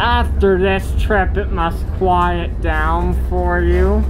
after this trip, it must quiet down for you.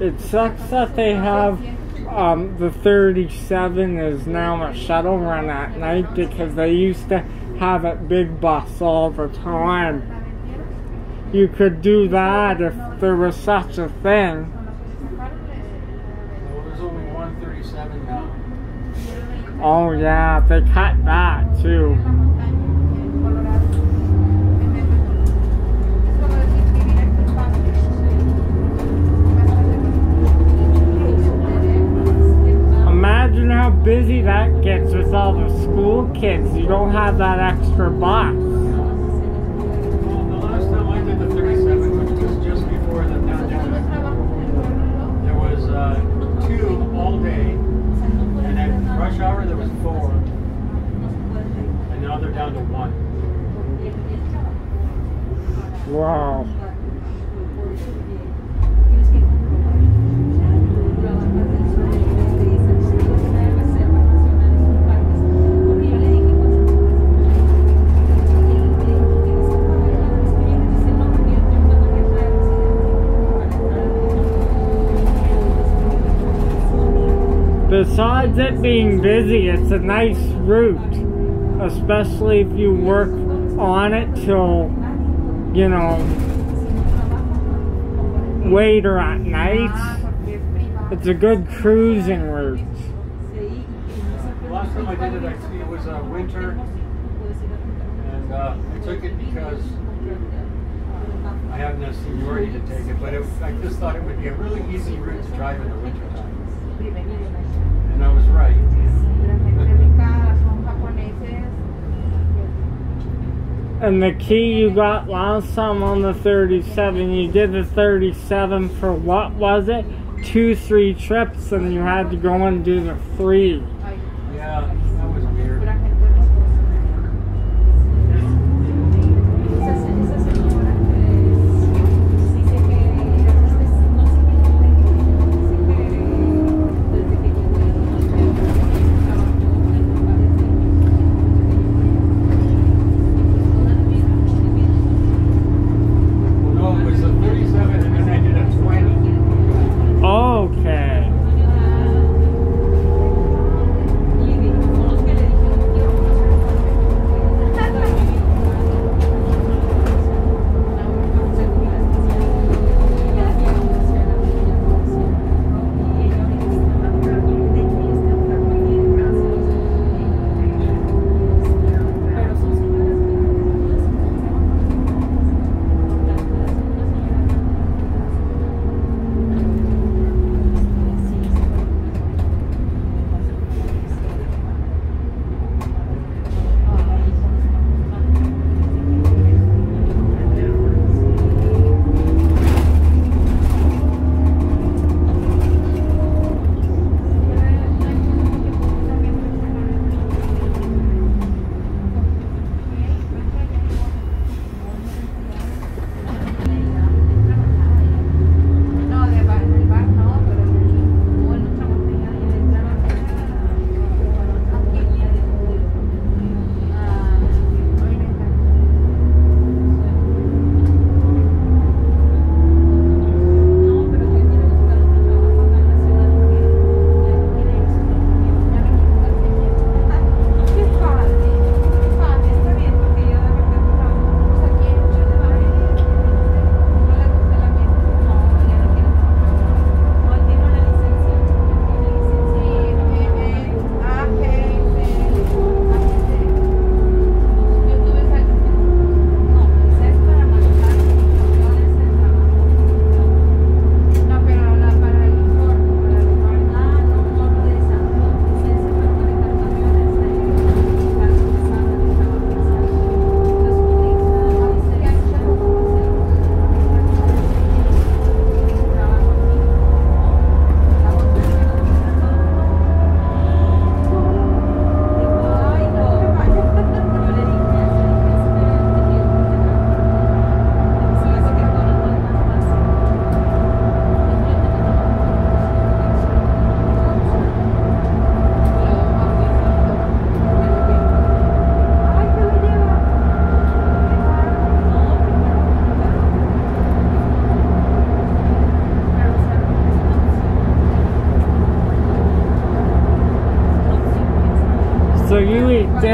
It sucks that they have um, the 37 is now a shuttle run at night because they used to have it big bus all the time. You could do that if there was such a thing. Well, there's only one 37 now. Oh yeah, they cut that too. All the school kids. You don't have that extra bus. Well, the last time I did the 37, which was just before the pandemic, there was uh, two all day, and at rush hour there was four, and now they're down to one. Wow. it being busy, it's a nice route, especially if you work on it till, you know, later at night. It's a good cruising route. Last time I did it, I see it was uh, winter, and uh, I took it because I have no seniority to take it, but it, I just thought it would be a really easy route to drive in the wintertime. And I was right. And the key you got last time on the 37, you did the 37 for what was it? Two, three trips, and you had to go and do the three.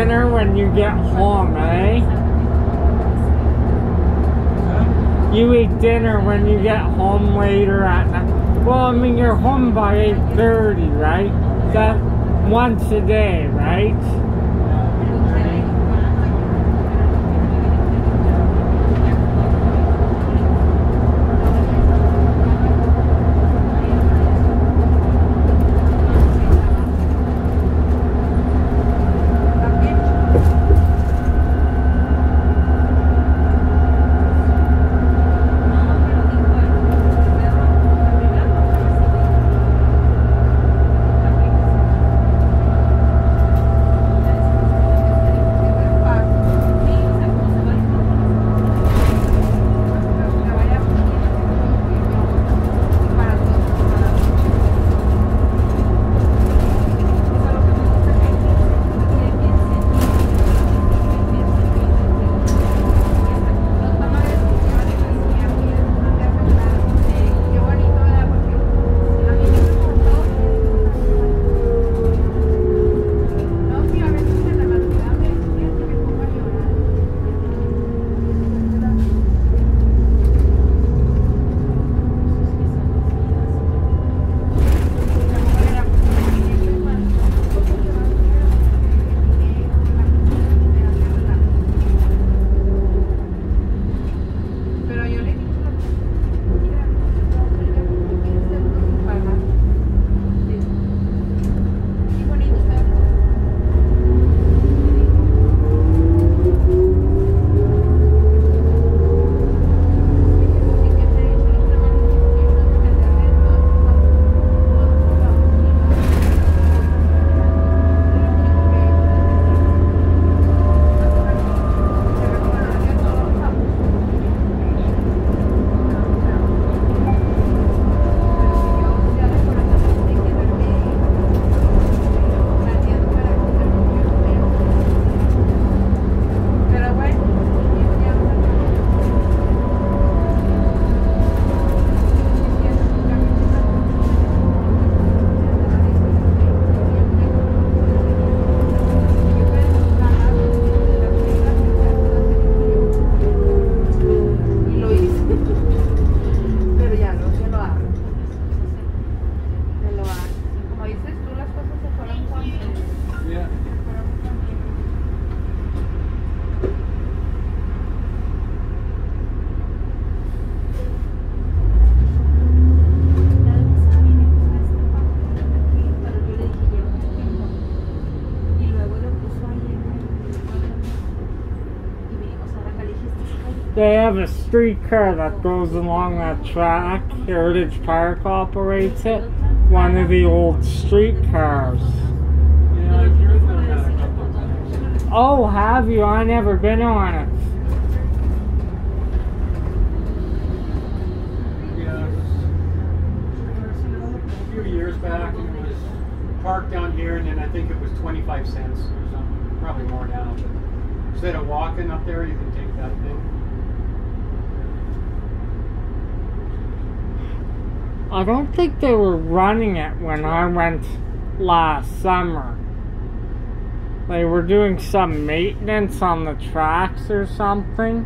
dinner when you get home, eh? You eat dinner when you get home later at night. Well, I mean, you're home by 8.30, right? That once a day, right? They have a streetcar that goes along that track. Heritage Park operates it. One of the old streetcars. Oh, have you? I never been on it. Years back, it was parked down here, and then I think it was 25 cents or something, probably more now. Instead of walking up there, you can take that thing. I don't think they were running it when I went last summer. They were doing some maintenance on the tracks or something.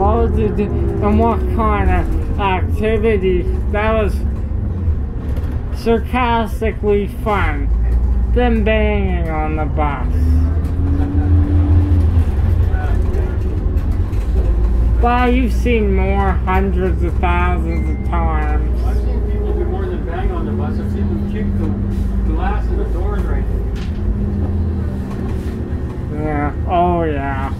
What type of loads and what kind of activity. That was sarcastically fun. Them banging on the bus. But you've seen more hundreds of thousands of times. I've seen people do more than bang on the bus. I've seen them kick the glass of the doors right. Yeah. Oh yeah.